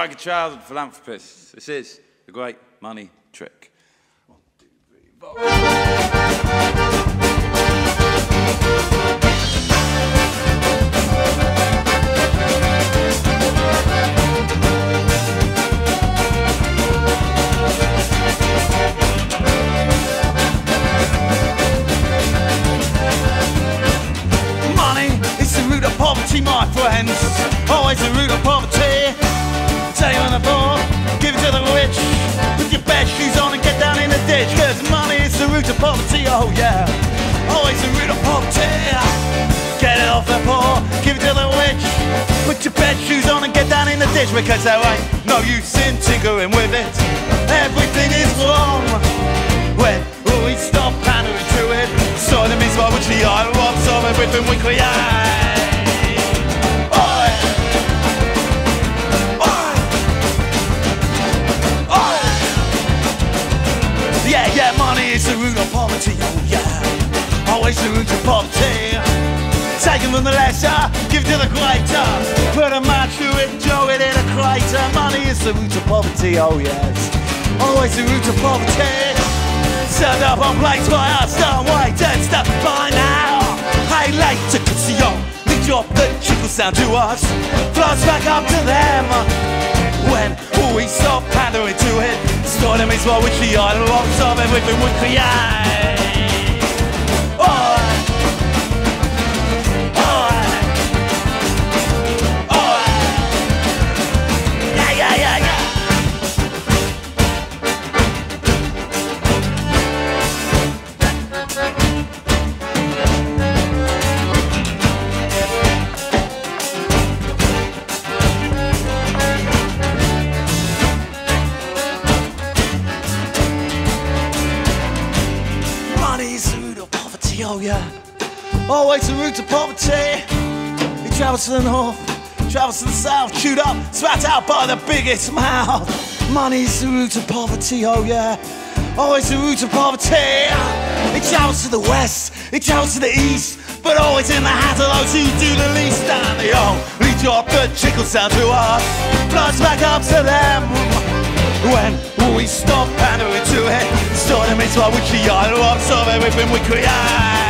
We a Child and Philanthropists. This is the Great Money Trick. One, two, three, four. Poverty, oh yeah. Always root of poverty. Get it off the poor, give it to the rich. Put your best shoes on and get down in the ditch. Because there ain't no use in tinkering with it. Everything is wrong. When will we stop pandering to it? So the means by which the robs of everything we create. The root of poverty. Taken from the lesser, give to the greater. Put a man through it, throw it in a crater. Money is the root of poverty, oh yes. Always the root of poverty. Served up on plates by us, don't wait and stop by now. Hey, later, cause the only drop that trickles down to us flows back up to them. When we stop pandering to it? Them is what which the idol of everything we create. Oh yeah. Always the root of poverty. It travels to the north, travels to the south, chewed up, spat out by the biggest mouth. Money's the root of poverty, oh yeah. Always the root of poverty. It travels to the west, it travels to the east, but always in the hands of those who do the least. And the only drop that trickles down to us, flows back up to them. When we stop pandering to it? Our witchy idol of everything we create.